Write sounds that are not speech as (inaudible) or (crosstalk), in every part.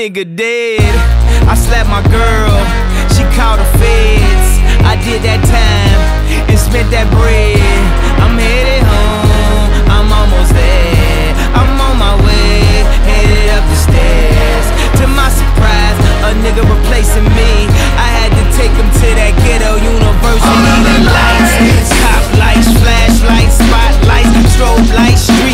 nigga dead. I slapped my girl, she caught the feds. I did that time and spent that bread. I'm headed home, I'm almost there. I'm on my way, headed up the stairs. To my surprise, a nigga replacing me. I had to take him to that ghetto university. All of the lights, top lights, flashlights, spotlights, strobe lights, street.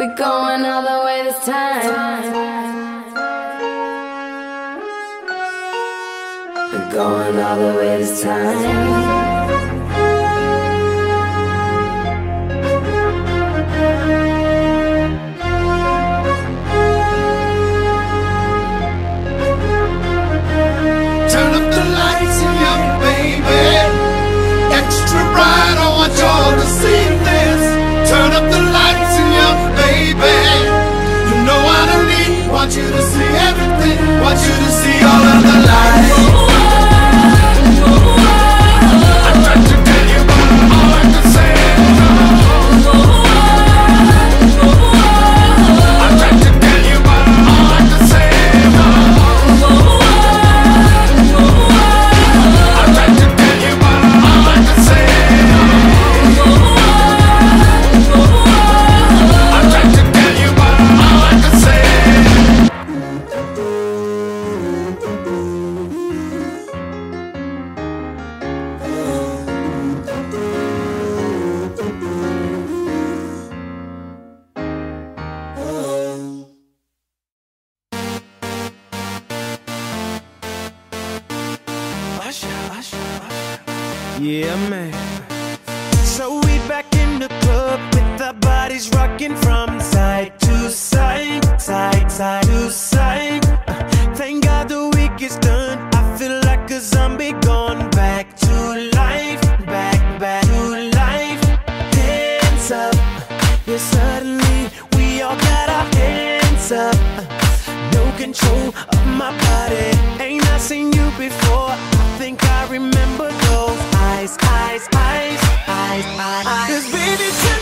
We're going all the way this time. We're going all the way this time. Extra bright, I want y'all to see this. Turn up the lights bad. eyes, eyes, eyes, eyes. Cause baby,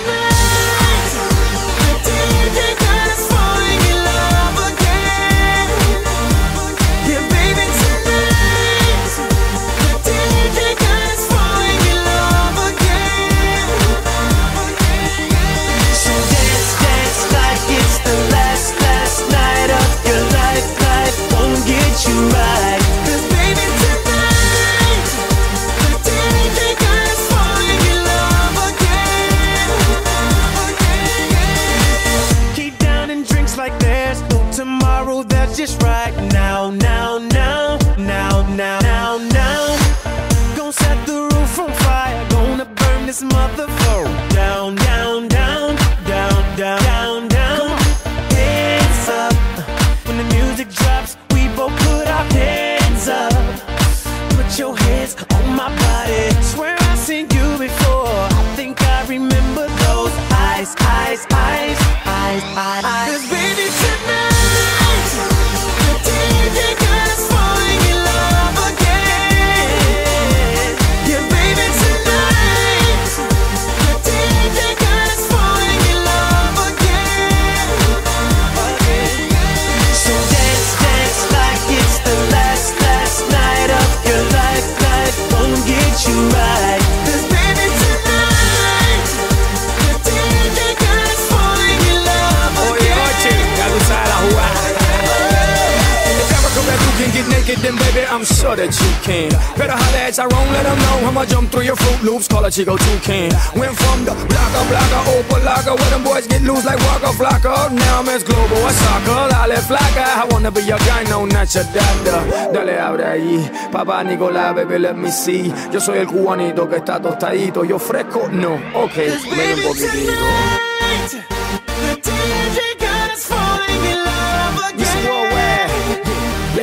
I'm sure that you can. Better holler at Tyrone, let them know I'ma jump through your Froot Loops, call a Chico Toucan. Went from the blocker, blocker, open locker, where them boys get loose like Waka Flocka. Now I'm as global as soccer, I let flocker. I wanna be your guy, no, not your doctor. Dale, abre ahí, papá Nicolás, baby, let me see. Yo soy el cubanito que está tostadito, yo fresco, no, ok, un poquitito.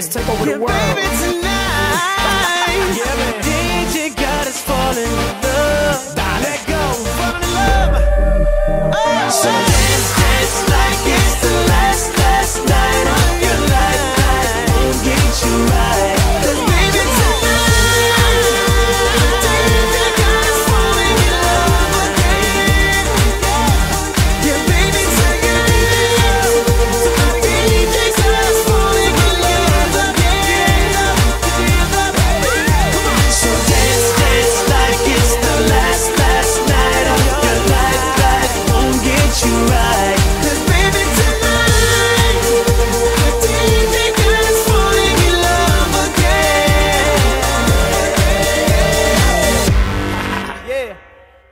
let's take over the world. Baby, tonight, (laughs) yeah, DJ God is falling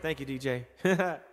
Thank you, DJ. (laughs)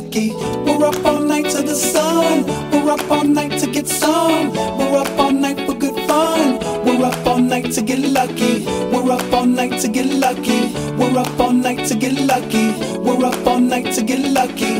We're up all night to the sun. We're up all night to get some. We're up all night for good fun. We're up all night to get lucky. We're up all night to get lucky. We're up all night to get lucky. We're up all night to get lucky.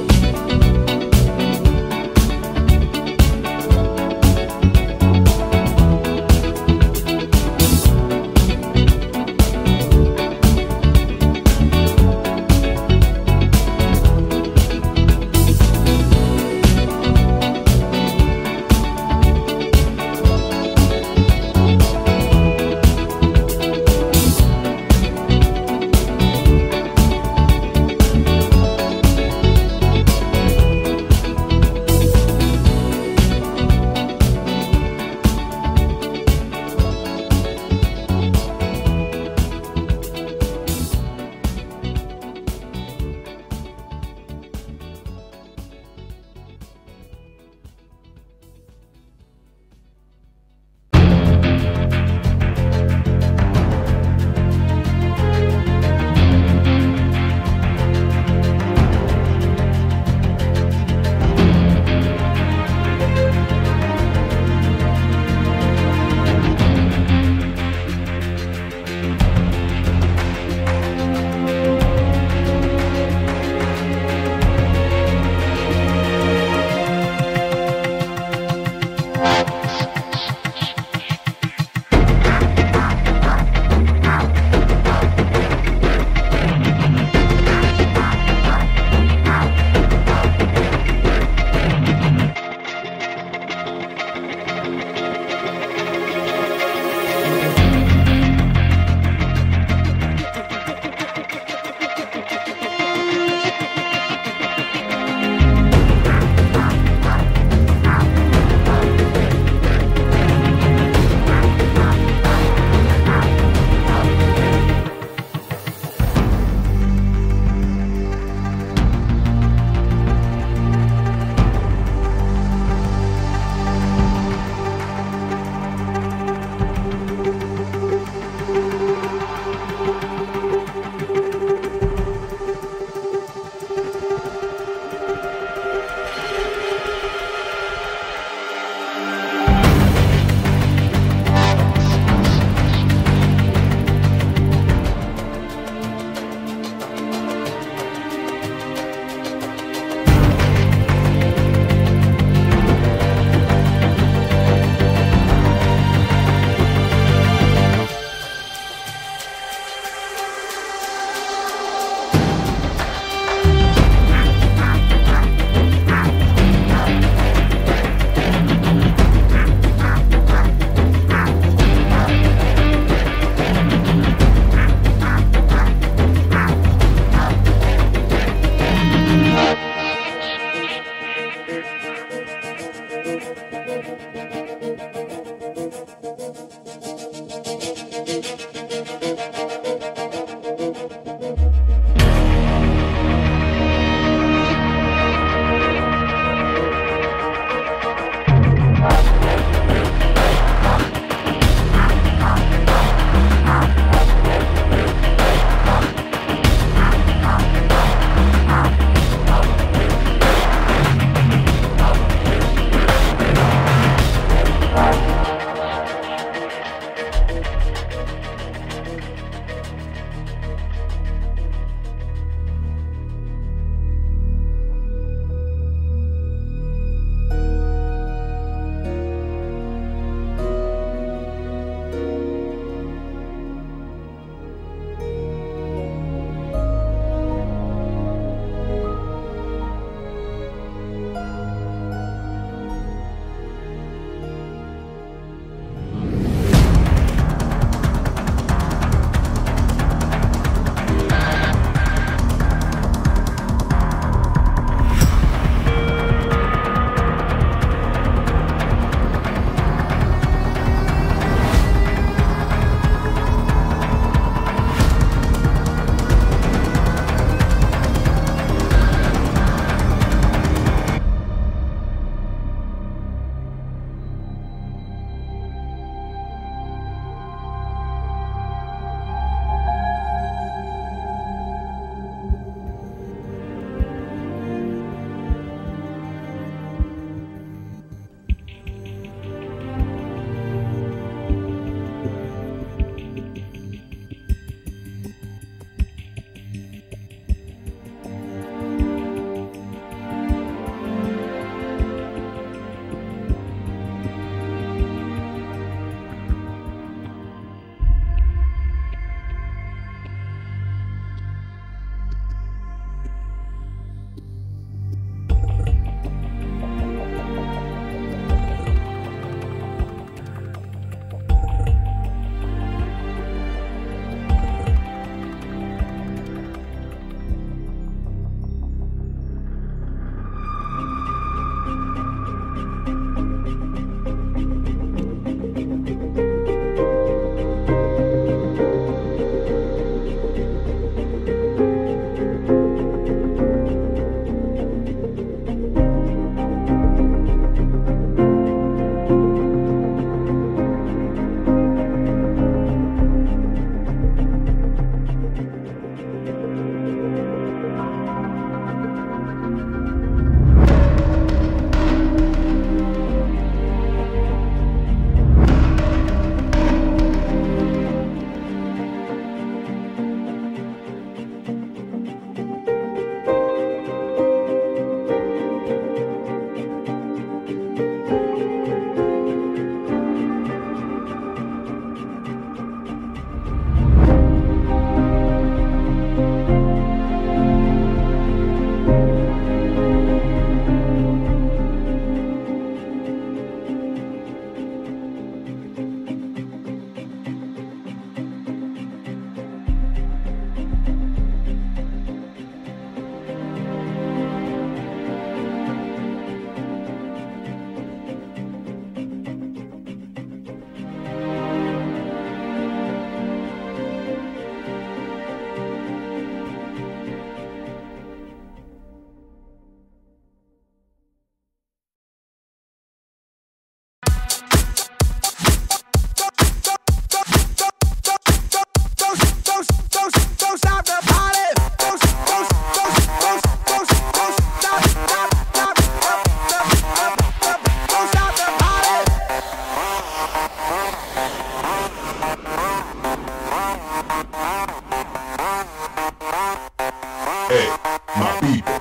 My people.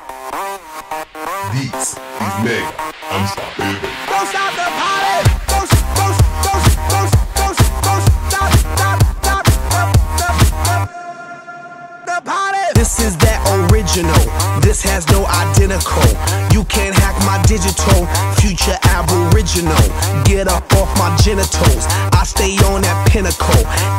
This is mega unstoppable. Don't the party. Don't, don't, don't, don't, don't, don't stop, stop, stop, stop, stop, stop the party. This is that original. This has no identical. You can't hack my digital. Future aboriginal. Get up off my genitals. I stay on that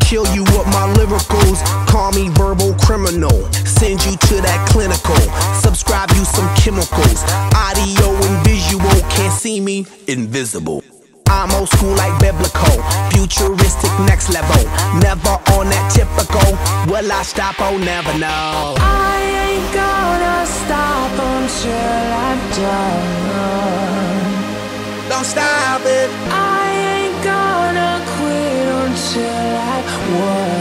Kill you with my lyricals. Call me verbal criminal. Send you to that clinical. Subscribe you some chemicals. Audio and visual. Can't see me. Invisible. I'm old school like biblical, futuristic next level. Never on that typical. Will I stop? Oh, never know. I ain't gonna stop until I'm done. Don't stop it. I ain't gonna until I won.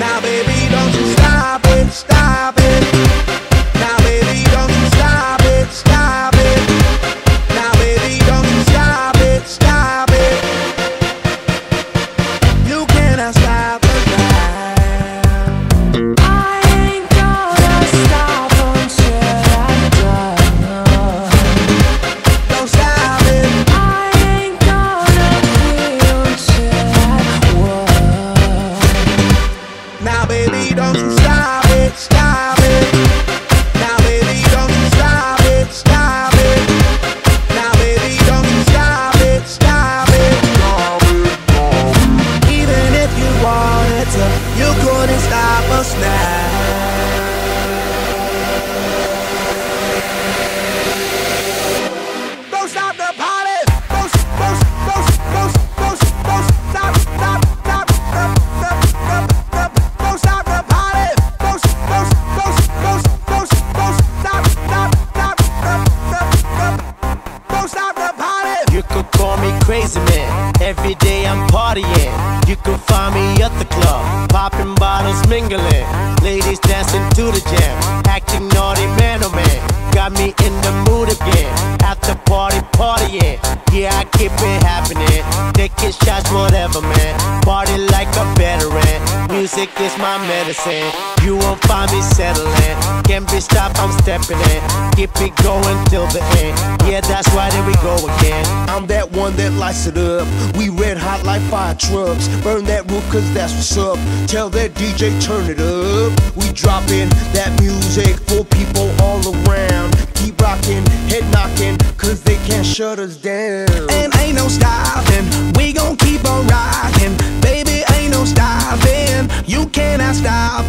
Now, baby, don't you stop You won't find me settling. Can't be stopped, I'm stepping in. Keep it going till the end. Yeah, that's why there we go again. I'm that one that lights it up. We red hot like fire trucks. Burn that roof cause that's what's up. Tell that DJ turn it up. We dropping that music for people all around. Keep rocking, head knocking, cause they can't shut us down. And ain't no stopping, we gon' keep on rocking. Baby, ain't no stopping. You cannot stop